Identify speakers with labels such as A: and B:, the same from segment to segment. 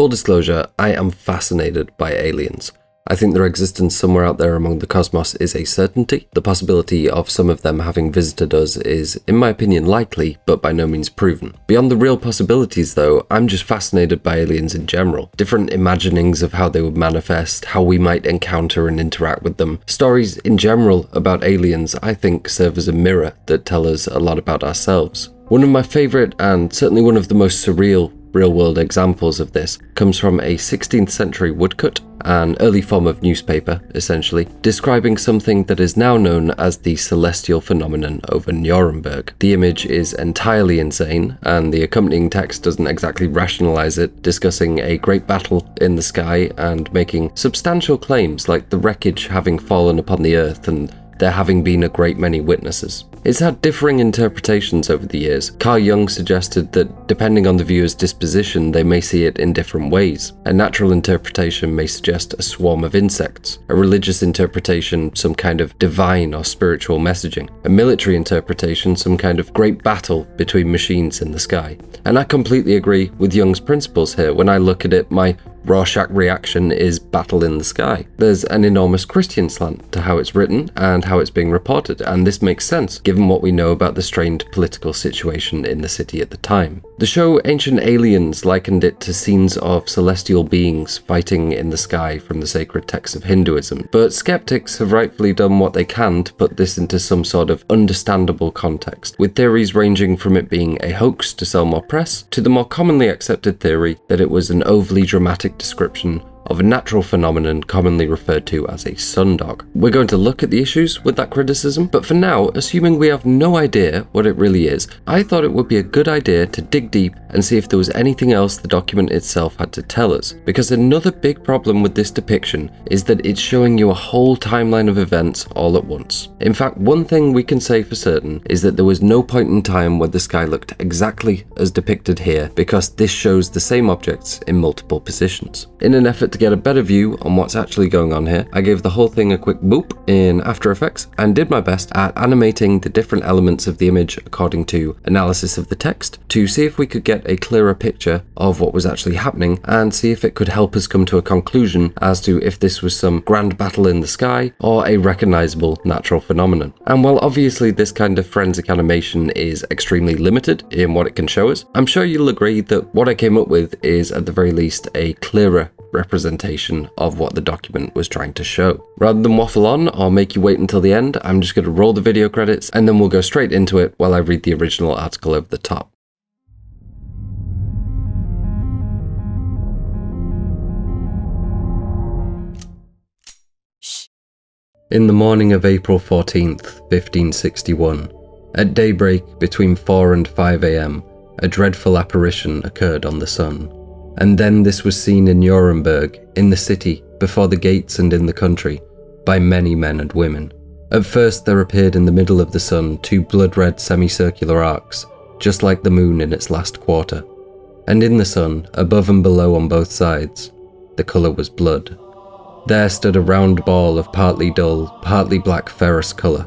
A: Full disclosure, I am fascinated by aliens. I think their existence somewhere out there among the cosmos is a certainty. The possibility of some of them having visited us is, in my opinion, likely, but by no means proven. Beyond the real possibilities, though, I'm just fascinated by aliens in general. Different imaginings of how they would manifest, how we might encounter and interact with them. Stories in general about aliens, I think, serve as a mirror that tell us a lot about ourselves. One of my favourite and certainly one of the most surreal real world examples of this comes from a 16th century woodcut, an early form of newspaper, essentially, describing something that is now known as the celestial phenomenon over Nuremberg. The image is entirely insane, and the accompanying text doesn't exactly rationalize it, discussing a great battle in the sky and making substantial claims like the wreckage having fallen upon the earth and there having been a great many witnesses. It's had differing interpretations over the years. Carl Jung suggested that depending on the viewer's disposition, they may see it in different ways. A natural interpretation may suggest a swarm of insects, a religious interpretation, some kind of divine or spiritual messaging, a military interpretation, some kind of great battle between machines in the sky. And I completely agree with Jung's principles here. When I look at it, my Rorschach reaction is battle in the sky. There's an enormous Christian slant to how it's written and how it's being reported, and this makes sense given what we know about the strained political situation in the city at the time. The show Ancient Aliens likened it to scenes of celestial beings fighting in the sky from the sacred texts of Hinduism, but skeptics have rightfully done what they can to put this into some sort of understandable context, with theories ranging from it being a hoax to sell more press to the more commonly accepted theory that it was an overly dramatic description of a natural phenomenon commonly referred to as a sundog. We're going to look at the issues with that criticism, but for now, assuming we have no idea what it really is, I thought it would be a good idea to dig deep and see if there was anything else the document itself had to tell us. Because another big problem with this depiction is that it's showing you a whole timeline of events all at once. In fact, one thing we can say for certain is that there was no point in time where the sky looked exactly as depicted here because this shows the same objects in multiple positions. In an effort to get a better view on what's actually going on here, I gave the whole thing a quick boop in After Effects and did my best at animating the different elements of the image according to analysis of the text to see if we could get a clearer picture of what was actually happening and see if it could help us come to a conclusion as to if this was some grand battle in the sky or a recognizable natural phenomenon. And while obviously this kind of forensic animation is extremely limited in what it can show us, I'm sure you'll agree that what I came up with is at the very least a clearer representation of what the document was trying to show. Rather than waffle on or make you wait until the end, I'm just going to roll the video credits and then we'll go straight into it while I read the original article over the top. In the morning of April 14th, 1561, at daybreak between 4 and 5 am, a dreadful apparition occurred on the sun. And then this was seen in Nuremberg, in the city, before the gates and in the country, by many men and women. At first, there appeared in the middle of the sun two blood red semicircular arcs, just like the moon in its last quarter. And in the sun, above and below on both sides, the colour was blood. There stood a round ball of partly dull, partly black ferrous colour.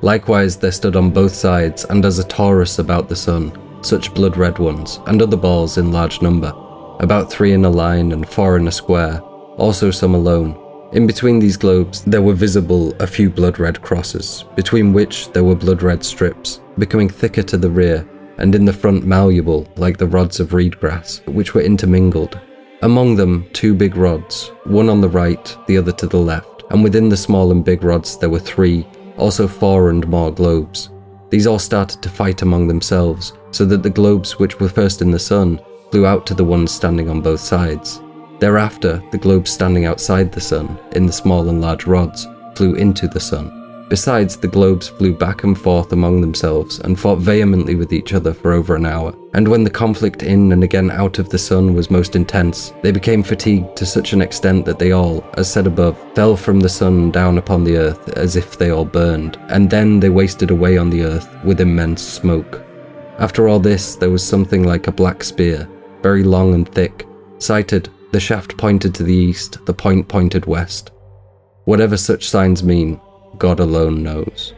A: Likewise, there stood on both sides, and as a torus about the sun, such blood red ones, and other balls in large number about three in a line and four in a square, also some alone. In between these globes, there were visible a few blood red crosses, between which there were blood red strips, becoming thicker to the rear, and in the front malleable like the rods of reed grass, which were intermingled. Among them, two big rods, one on the right, the other to the left, and within the small and big rods there were three, also four and more globes. These all started to fight among themselves, so that the globes which were first in the sun flew out to the ones standing on both sides. Thereafter, the globes standing outside the sun, in the small and large rods, flew into the sun. Besides, the globes flew back and forth among themselves and fought vehemently with each other for over an hour. And when the conflict in and again out of the sun was most intense, they became fatigued to such an extent that they all, as said above, fell from the sun down upon the earth as if they all burned, and then they wasted away on the earth with immense smoke. After all this, there was something like a black spear, very long and thick. Sighted, the shaft pointed to the east, the point pointed west. Whatever such signs mean, God alone knows.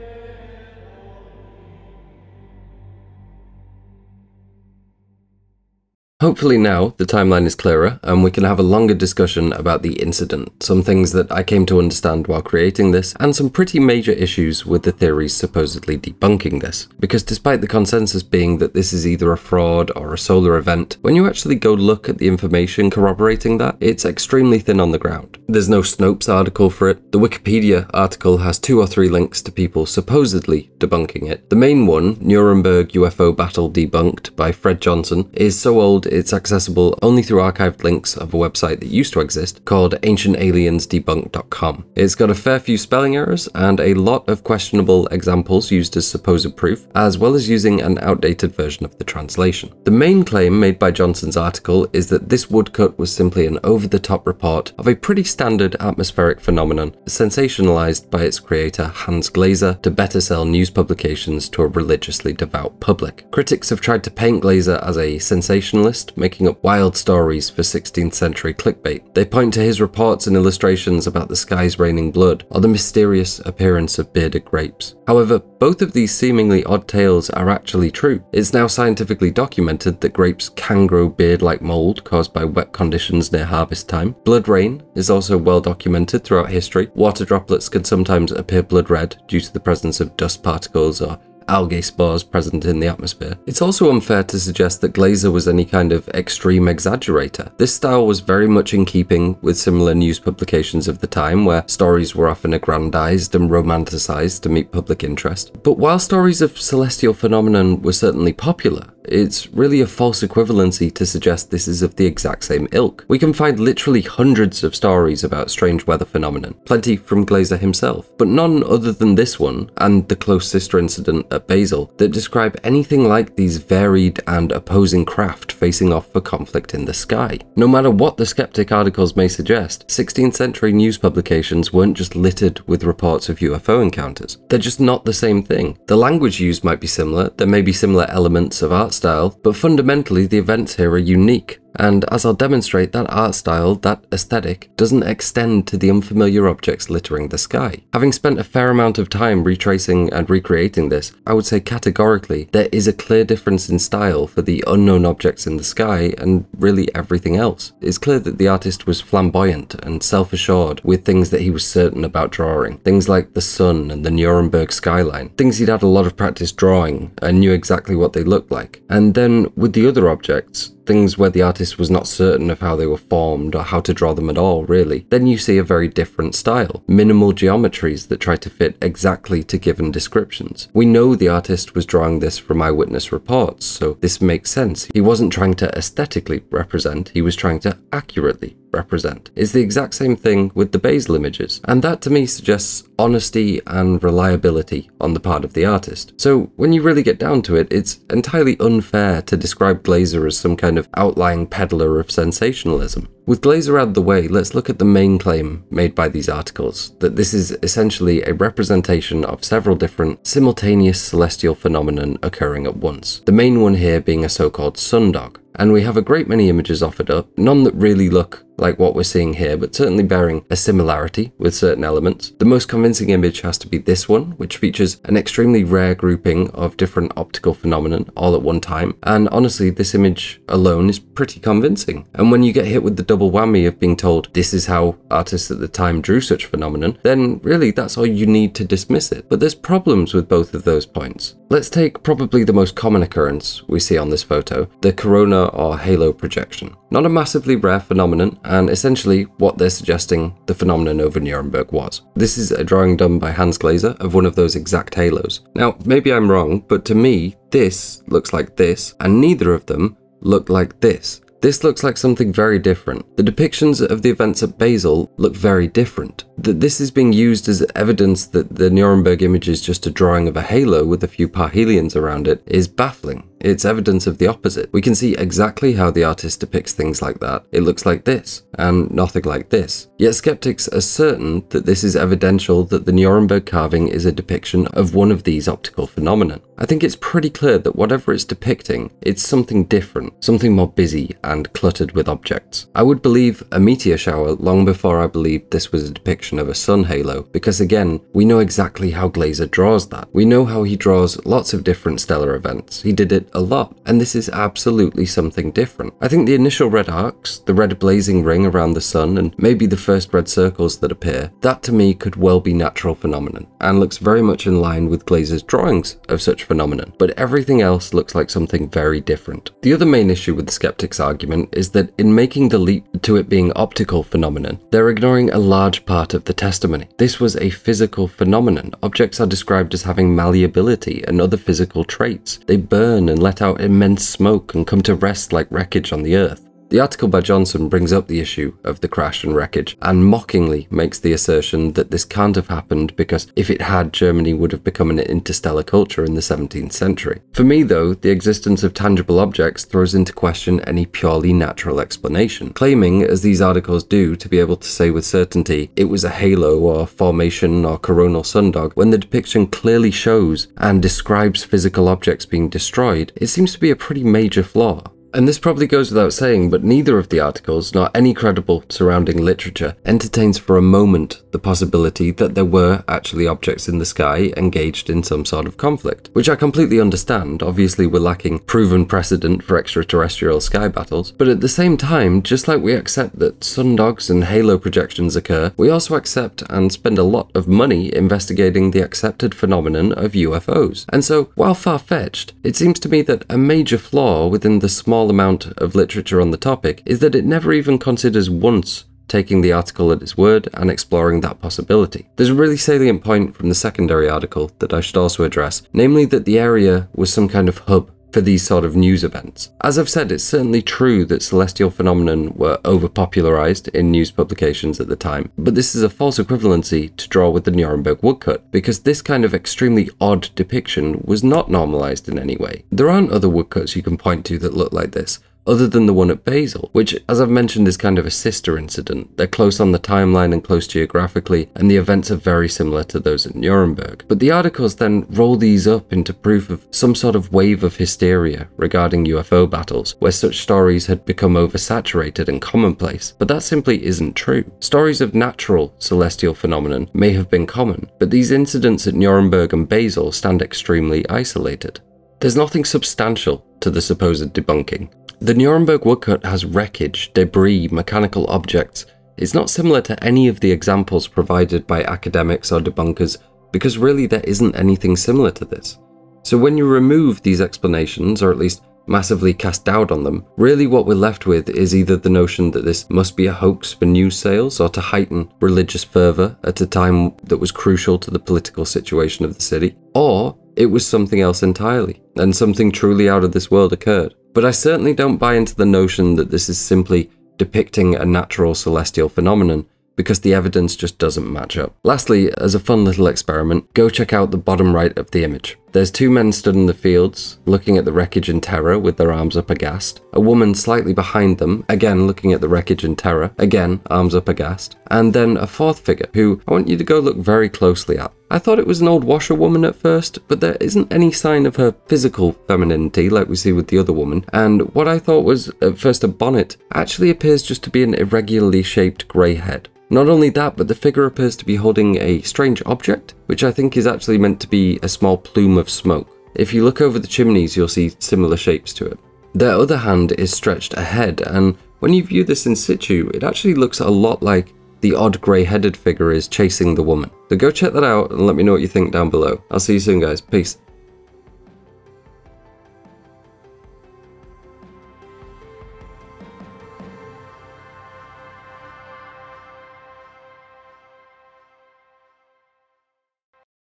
A: Hopefully now the timeline is clearer and we can have a longer discussion about the incident, some things that I came to understand while creating this, and some pretty major issues with the theories supposedly debunking this. Because despite the consensus being that this is either a fraud or a solar event, when you actually go look at the information corroborating that, it's extremely thin on the ground. There's no Snopes article for it. The Wikipedia article has two or three links to people supposedly debunking it. The main one, Nuremberg UFO Battle Debunked by Fred Johnson, is so old it's accessible only through archived links of a website that used to exist called ancientaliensdebunked.com. It's got a fair few spelling errors and a lot of questionable examples used as supposed proof, as well as using an outdated version of the translation. The main claim made by Johnson's article is that this woodcut was simply an over the top report of a pretty standard atmospheric phenomenon, sensationalized by its creator Hans Glaser to better sell news publications to a religiously devout public. Critics have tried to paint Glaser as a sensationalist making up wild stories for 16th century clickbait. They point to his reports and illustrations about the skies raining blood or the mysterious appearance of bearded grapes. However, both of these seemingly odd tales are actually true. It's now scientifically documented that grapes can grow beard-like mold caused by wet conditions near harvest time. Blood rain is also well documented throughout history. Water droplets can sometimes appear blood red due to the presence of dust particles or algae spores present in the atmosphere. It's also unfair to suggest that Glaser was any kind of extreme exaggerator. This style was very much in keeping with similar news publications of the time, where stories were often aggrandized and romanticized to meet public interest. But while stories of celestial phenomenon were certainly popular, it's really a false equivalency to suggest this is of the exact same ilk. We can find literally hundreds of stories about strange weather phenomenon, plenty from Glaser himself, but none other than this one and the close sister incident at Basel that describe anything like these varied and opposing craft facing off for conflict in the sky. No matter what the skeptic articles may suggest, 16th century news publications weren't just littered with reports of UFO encounters. They're just not the same thing. The language used might be similar, there may be similar elements of art style, but fundamentally the events here are unique. And as I'll demonstrate, that art style, that aesthetic, doesn't extend to the unfamiliar objects littering the sky. Having spent a fair amount of time retracing and recreating this, I would say categorically there is a clear difference in style for the unknown objects in the sky and really everything else. It's clear that the artist was flamboyant and self-assured with things that he was certain about drawing. Things like the sun and the Nuremberg skyline. Things he'd had a lot of practice drawing and knew exactly what they looked like. And then with the other objects, things where the artist was not certain of how they were formed or how to draw them at all, really, then you see a very different style. Minimal geometries that try to fit exactly to given descriptions. We know the artist was drawing this from eyewitness reports, so this makes sense. He wasn't trying to aesthetically represent, he was trying to accurately represent. It's the exact same thing with the Basel images, and that to me suggests honesty and reliability on the part of the artist. So when you really get down to it, it's entirely unfair to describe Glaser as some kind of outlying peddler of sensationalism. With Glaser out of the way, let's look at the main claim made by these articles, that this is essentially a representation of several different simultaneous celestial phenomenon occurring at once. The main one here being a so-called sundog, and we have a great many images offered up, none that really look like what we're seeing here, but certainly bearing a similarity with certain elements. The most convincing image has to be this one, which features an extremely rare grouping of different optical phenomenon all at one time, and honestly, this image alone is pretty convincing. And when you get hit with the double whammy of being told this is how artists at the time drew such phenomenon, then really that's all you need to dismiss it. But there's problems with both of those points. Let's take probably the most common occurrence we see on this photo, the corona or halo projection. Not a massively rare phenomenon, and essentially what they're suggesting the phenomenon over Nuremberg was. This is a drawing done by Hans Glaser of one of those exact halos. Now, maybe I'm wrong, but to me, this looks like this, and neither of them look like this. This looks like something very different. The depictions of the events at Basel look very different. That this is being used as evidence that the Nuremberg image is just a drawing of a halo with a few parhelions around it is baffling. It's evidence of the opposite. We can see exactly how the artist depicts things like that. It looks like this, and nothing like this. Yet skeptics are certain that this is evidential that the Nuremberg carving is a depiction of one of these optical phenomena. I think it's pretty clear that whatever it's depicting, it's something different, something more busy and cluttered with objects. I would believe a meteor shower long before I believed this was a depiction of a sun halo, because again, we know exactly how Glaser draws that. We know how he draws lots of different stellar events. He did it a lot, and this is absolutely something different. I think the initial red arcs, the red blazing ring around the sun, and maybe the first red circles that appear, that to me could well be natural phenomenon, and looks very much in line with Glaser's drawings of such phenomenon, but everything else looks like something very different. The other main issue with the skeptic's argument is that in making the leap to it being optical phenomenon, they're ignoring a large part of the testimony. This was a physical phenomenon. Objects are described as having malleability and other physical traits. They burn and let out immense smoke and come to rest like wreckage on the earth. The article by Johnson brings up the issue of the crash and wreckage and mockingly makes the assertion that this can't have happened because if it had, Germany would have become an interstellar culture in the 17th century. For me, though, the existence of tangible objects throws into question any purely natural explanation, claiming, as these articles do, to be able to say with certainty it was a halo or formation or coronal sundog when the depiction clearly shows and describes physical objects being destroyed, it seems to be a pretty major flaw. And this probably goes without saying, but neither of the articles, nor any credible surrounding literature, entertains for a moment the possibility that there were actually objects in the sky engaged in some sort of conflict. Which I completely understand, obviously we're lacking proven precedent for extraterrestrial sky battles, but at the same time, just like we accept that sundogs and halo projections occur, we also accept and spend a lot of money investigating the accepted phenomenon of UFOs. And so, while far-fetched, it seems to me that a major flaw within the small small amount of literature on the topic is that it never even considers once taking the article at its word and exploring that possibility. There's a really salient point from the secondary article that I should also address, namely that the area was some kind of hub for these sort of news events. As I've said, it's certainly true that celestial phenomena were overpopularized in news publications at the time, but this is a false equivalency to draw with the Nuremberg woodcut, because this kind of extremely odd depiction was not normalized in any way. There aren't other woodcuts you can point to that look like this, other than the one at Basel, which, as I've mentioned, is kind of a sister incident. They're close on the timeline and close geographically, and the events are very similar to those at Nuremberg. But the articles then roll these up into proof of some sort of wave of hysteria regarding UFO battles, where such stories had become oversaturated and commonplace. But that simply isn't true. Stories of natural celestial phenomenon may have been common, but these incidents at Nuremberg and Basel stand extremely isolated. There's nothing substantial to the supposed debunking. The Nuremberg woodcut has wreckage, debris, mechanical objects. It's not similar to any of the examples provided by academics or debunkers because really there isn't anything similar to this. So when you remove these explanations, or at least massively cast doubt on them, really what we're left with is either the notion that this must be a hoax for news sales or to heighten religious fervour at a time that was crucial to the political situation of the city, or it was something else entirely, and something truly out of this world occurred. But I certainly don't buy into the notion that this is simply depicting a natural celestial phenomenon, because the evidence just doesn't match up. Lastly, as a fun little experiment, go check out the bottom right of the image. There's two men stood in the fields, looking at the wreckage in terror with their arms up aghast. A woman slightly behind them, again looking at the wreckage in terror, again arms up aghast. And then a fourth figure, who I want you to go look very closely at. I thought it was an old washerwoman at first, but there isn't any sign of her physical femininity like we see with the other woman. And what I thought was at first a bonnet actually appears just to be an irregularly shaped grey head. Not only that, but the figure appears to be holding a strange object, which I think is actually meant to be a small plume of smoke. If you look over the chimneys, you'll see similar shapes to it. Their other hand is stretched ahead, and when you view this in situ, it actually looks a lot like the odd grey headed figure is chasing the woman. So go check that out and let me know what you think down below. I'll see you soon, guys. Peace.